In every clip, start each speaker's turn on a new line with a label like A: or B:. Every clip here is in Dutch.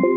A: Hey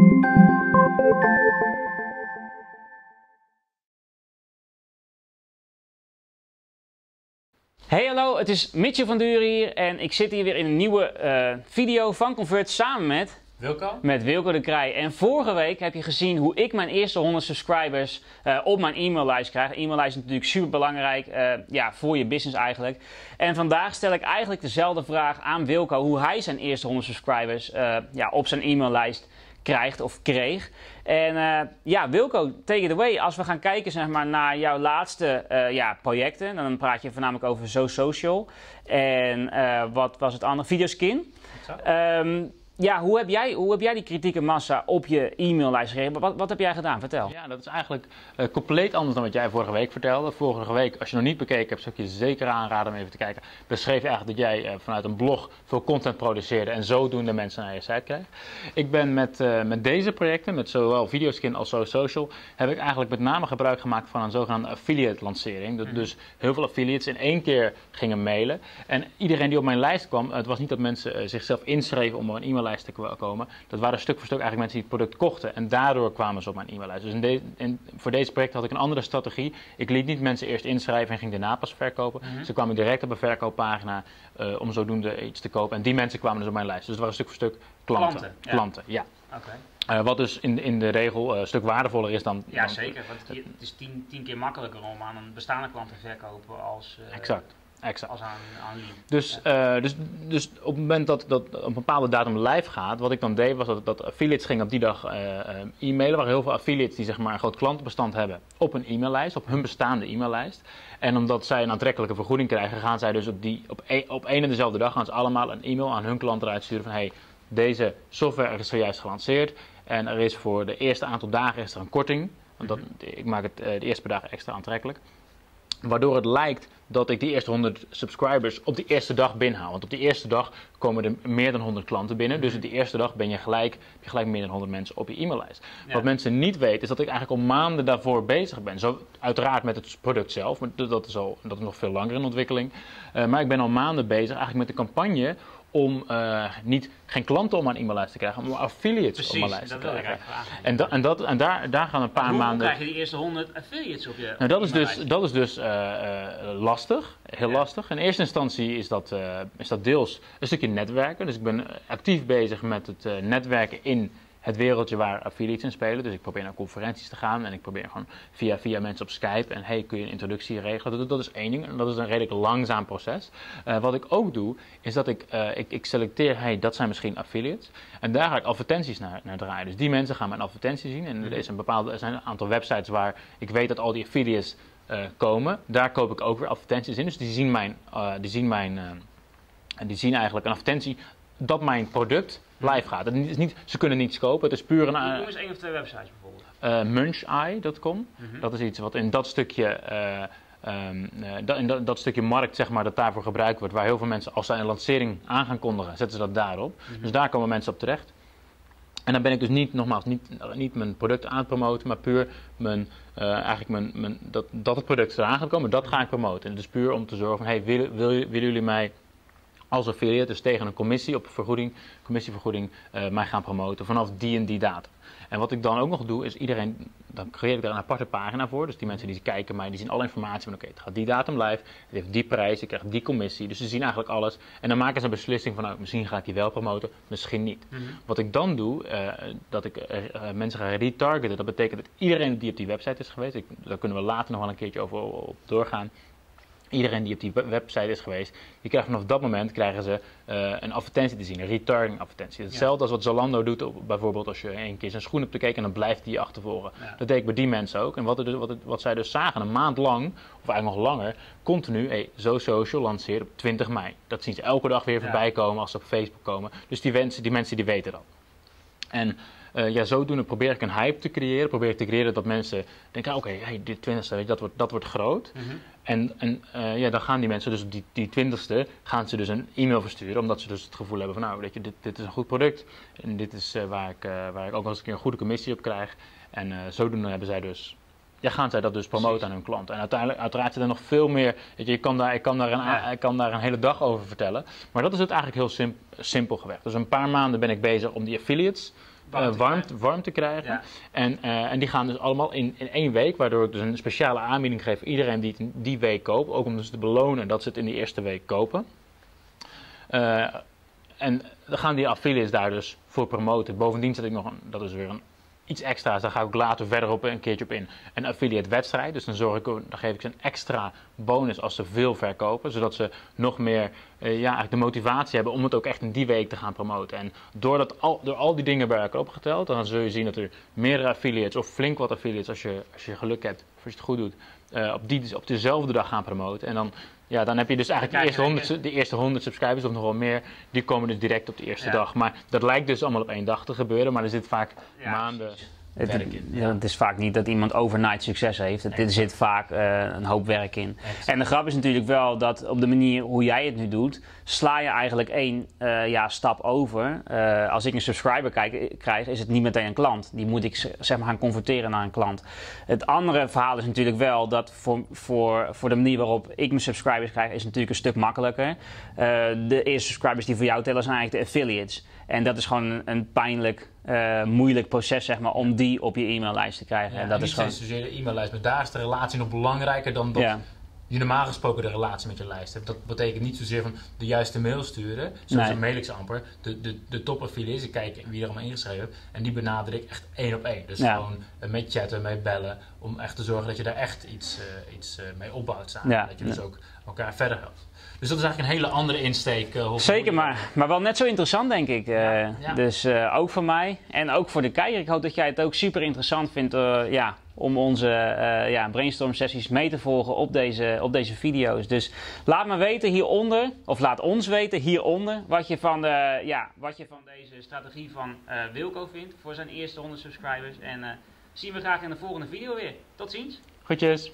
A: hallo, het is Mitchell van Duren hier en ik zit hier weer in een nieuwe eh, video van Convert samen met,
B: Wilco?
A: met Wilco de Krij. En vorige week heb je gezien hoe ik mijn eerste 100 subscribers eh, op mijn e-maillijst krijg. E-maillijst is natuurlijk super belangrijk ja, voor je business eigenlijk. En vandaag stel ik eigenlijk dezelfde vraag aan Wilco hoe hij zijn eerste 100 subscribers eh, ja, op zijn e-maillijst krijgt of kreeg. En uh, ja, Wilco, take it away. Als we gaan kijken zeg maar, naar jouw laatste uh, ja, projecten, dan praat je voornamelijk over Zo Social. En uh, wat was het andere? Videoskin. Um, ja, hoe heb, jij, hoe heb jij die kritieke massa op je e-maillijst gegeven? Wat, wat heb jij gedaan? Vertel.
B: Ja, dat is eigenlijk uh, compleet anders dan wat jij vorige week vertelde. Vorige week, als je nog niet bekeken hebt, zou ik je zeker aanraden om even te kijken. Beschreef je eigenlijk dat jij uh, vanuit een blog veel content produceerde en zodoende mensen naar je site kreeg. Ik ben met, uh, met deze projecten, met zowel Videoskin als So Social, heb ik eigenlijk met name gebruik gemaakt van een zogenaamde affiliate lancering. Dat dus heel veel affiliates in één keer gingen mailen. En iedereen die op mijn lijst kwam, het was niet dat mensen zichzelf inschreven om een e-mail te komen. Dat waren stuk voor stuk eigenlijk mensen die het product kochten. En daardoor kwamen ze op mijn e-maillijst. Dus in de, in, voor deze project had ik een andere strategie. Ik liet niet mensen eerst inschrijven en ging daarna pas verkopen. Mm -hmm. Ze kwamen direct op een verkooppagina uh, om zodoende iets te kopen. En die mensen kwamen dus op mijn lijst. Dus het waren stuk voor stuk klanten.
A: Klanten,
B: ja. Klanten, ja.
A: Okay.
B: Uh, wat dus in, in de regel uh, een stuk waardevoller is dan.
A: Ja, zeker. Want het is tien, tien keer makkelijker om aan een bestaande klant te verkopen als.
B: exact. Exact.
A: Als aan, aan
B: dus, ja. uh, dus, dus op het moment dat, dat een bepaalde datum live gaat, wat ik dan deed was dat, dat affiliates gingen op die dag uh, e-mailen. Er waren heel veel affiliates die zeg maar, een groot klantenbestand hebben op een e-maillijst, op hun bestaande e-maillijst. En omdat zij een aantrekkelijke vergoeding krijgen, gaan zij dus op, die, op, een, op één en dezelfde dag gaan ze allemaal een e-mail aan hun klant eruit sturen van hey, deze software is zojuist gelanceerd en er is voor de eerste aantal dagen is er een korting. Want dat, ik maak het de eerste paar dagen extra aantrekkelijk. Waardoor het lijkt dat ik die eerste 100 subscribers op die eerste dag binnenhaal. Want op die eerste dag komen er meer dan 100 klanten binnen. Dus op die eerste dag ben je gelijk, heb je gelijk meer dan 100 mensen op je e-maillijst. Ja. Wat mensen niet weten is dat ik eigenlijk al maanden daarvoor bezig ben. Zo, uiteraard met het product zelf, maar dat is, al, dat is nog veel langer in ontwikkeling. Uh, maar ik ben al maanden bezig eigenlijk met de campagne om uh, niet, geen klanten om aan e-maillijst te krijgen, maar affiliates
A: Precies,
B: om mijn lijst
A: dat
B: te
A: wil
B: krijgen.
A: Ik eigenlijk
B: en, da, en, dat, en daar, daar gaan een paar
A: hoe,
B: maanden.
A: Hoe krijg je die eerste 100 affiliates op je?
B: Nou, dat is dus, dat is dus uh, uh, lastig, heel ja. lastig. In eerste instantie is dat, is dat deels een stukje netwerken. Dus ik ben actief bezig met het netwerken in het wereldje waar affiliates in spelen. Dus ik probeer naar conferenties te gaan en ik probeer gewoon via, via mensen op Skype en hey, kun je een introductie regelen. Dat, is één ding en dat is een redelijk langzaam proces. Uh, wat ik ook doe, is dat ik, uh, ik, ik selecteer, hey, dat zijn misschien affiliates. En daar ga ik advertenties naar, naar draaien. Dus die mensen gaan mijn advertentie zien en er, is een bepaalde, er zijn een aantal websites waar ik weet dat al die affiliates uh, komen. Daar koop ik ook weer advertenties in. Dus die zien mijn, die zien mijn die zien eigenlijk een advertentie dat mijn product live gaat. Het is niet, ze kunnen niets kopen, het is puur een...
A: Noem eens één of twee websites bijvoorbeeld.
B: Uh, Muncheye.com, mm -hmm. dat is iets wat in dat stukje... Uh, um, uh, dat, in dat, dat, stukje markt, zeg maar, dat daarvoor gebruikt wordt, waar heel veel mensen, als zij een lancering aan gaan kondigen, zetten ze dat daarop. Mm -hmm. Dus daar komen mensen op terecht. En dan ben ik dus niet, nogmaals, niet, niet mijn product aan het promoten, maar puur mijn, uh, eigenlijk mijn, mijn, dat, dat het product eraan gaat komen, dat ga ik promoten. En dus puur om te zorgen van, hey, willen, willen, willen jullie mij als affiliate, dus tegen een commissie op vergoeding, commissievergoeding, uh, mij gaan promoten vanaf die en die datum. En wat ik dan ook nog doe, is iedereen, dan creëer ik daar een aparte pagina voor. Dus die mensen die kijken mij, die zien alle informatie van oké, okay, het gaat die datum live, het heeft die prijs, ik krijg die commissie. Dus ze zien eigenlijk alles. En dan maken ze een beslissing van nou, misschien ga ik die wel promoten, misschien niet. Mm -hmm. Wat ik dan doe, uh, dat ik uh, mensen ga retargeten. Dat betekent dat iedereen die op die website is geweest, ik, daar kunnen we later nog wel een keertje over op doorgaan. Iedereen die op die website is geweest, die krijgt vanaf dat moment krijgen ze uh, een advertentie te zien, een retargeting advertentie. Hetzelfde ja. als wat Zalando doet, op, bijvoorbeeld als je een keer zijn schoen hebt gekeken en dan blijft die achtervolgen. Ja. Dat deed ik bij die mensen ook. En wat, er, wat, wat, zij dus zagen, een maand lang, of eigenlijk nog langer, continu, hey, Zo Social lanceert op 20 mei. Dat zien ze elke dag weer voorbij komen als ze op Facebook komen. Dus die mensen die, mensen, die weten dat. En uh, ja, zodoende probeer ik een hype te creëren. Probeer ik te creëren dat mensen denken, oké, okay, hey, dit twintigste, weet je, dat wordt, dat wordt groot. Mm -hmm. En, en uh, ja, dan gaan die mensen dus op die, die twintigste, gaan ze dus een e-mail versturen. Omdat ze dus het gevoel hebben van, nou, weet je, dit, dit is een goed product. En dit is uh, waar, ik, waar ik ook wel eens een keer een goede commissie op krijg. En zodoende hebben zij dus ja, gaan zij dat dus promoten aan hun klanten. En uiteindelijk, uiteraard zit er nog veel meer. Weet je, ik, kan daar, ik, kan daar een, ik kan daar een hele dag over vertellen. Maar dat is het eigenlijk heel simp, simpel gewerkt. Dus een paar maanden ben ik bezig om die affiliates
A: warmte,
B: warmte, krijgen.
A: Ja.
B: En, eh, en die gaan dus allemaal in, in één week, waardoor ik dus een speciale aanbieding geef voor iedereen die het in die week koopt. Ook om dus te belonen dat ze het in die eerste week kopen. Eh, en dan gaan die affiliates daar dus voor promoten. Bovendien zet ik nog, een, dat is weer een, iets extra's, daar ga ik later verder op een keertje op in. Een affiliate wedstrijd, dus dan, zorg ik, dan geef ik ze een extra bonus als ze veel verkopen. Zodat ze nog meer eh, ja, eigenlijk de motivatie hebben om het ook echt in die week te gaan promoten. En doordat al, door al die dingen bij elkaar opgeteld, dan zul je zien dat er meerdere affiliates of flink wat affiliates, als je, als je geluk hebt, of als je het goed doet, eh, op, die, op dezelfde dag gaan promoten. En dan, ja, dan heb je dus eigenlijk de eerste, 100, de eerste 100 subscribers of nog wel meer, die komen dus direct op de eerste
A: Ja.
B: dag. Maar dat lijkt dus allemaal op één dag te gebeuren, maar er zit vaak
A: Ja,
B: maanden
A: Het,
B: werk in.
A: ja, het is vaak niet dat iemand overnight succes heeft. Het, Er zit vaak eh, een hoop werk in. En de grap is natuurlijk wel dat op de manier hoe jij het nu doet, sla je eigenlijk één eh, ja, stap over. Eh, als ik een subscriber kijk, krijg, is het niet meteen een klant. Die moet ik zeg maar gaan converteren naar een klant. Het andere verhaal is natuurlijk wel dat voor, voor, voor de manier waarop ik mijn subscribers krijg, is het natuurlijk een stuk makkelijker. De eerste subscribers die voor jou tellen zijn eigenlijk de affiliates. En dat is gewoon een, een pijnlijk, eh, moeilijk proces zeg maar, om die op je e-maillijst te krijgen.
C: Ja,
A: en dat is gewoon.
C: zozeer de e-maillijst, maar daar is de relatie nog belangrijker dan dat
A: Ja.
C: je normaal gesproken de relatie met je lijst hebt. Dat betekent niet zozeer van de juiste mail sturen, zoals
A: Nee.
C: een mail ik ze amper. De, de, de affiliates, ik kijk wie er allemaal ingeschreven hebt, en die benader ik echt één op één. Dus
A: Ja.
C: gewoon eh, met chatten, mee bellen, om echt te zorgen dat je daar echt iets, eh, iets mee opbouwt samen. Dat je dus ook elkaar verder helpt. Dus dat is eigenlijk een hele andere insteek. eh,
A: Zeker, maar, maar wel net zo interessant, denk ik. Eh,
C: Ja, ja.
A: Dus eh, ook voor mij en ook voor de kijker. Ik hoop dat jij het ook super interessant vindt eh, ja, om onze eh, ja, brainstorm sessies mee te volgen op deze, op deze video's. Dus laat me weten hieronder, of laat ons weten hieronder, wat je van, de, ja, wat je van deze strategie van eh, Wilco vindt voor zijn eerste 100 subscribers. En eh, zien we graag in de volgende video weer. Tot ziens!
B: Groetjes!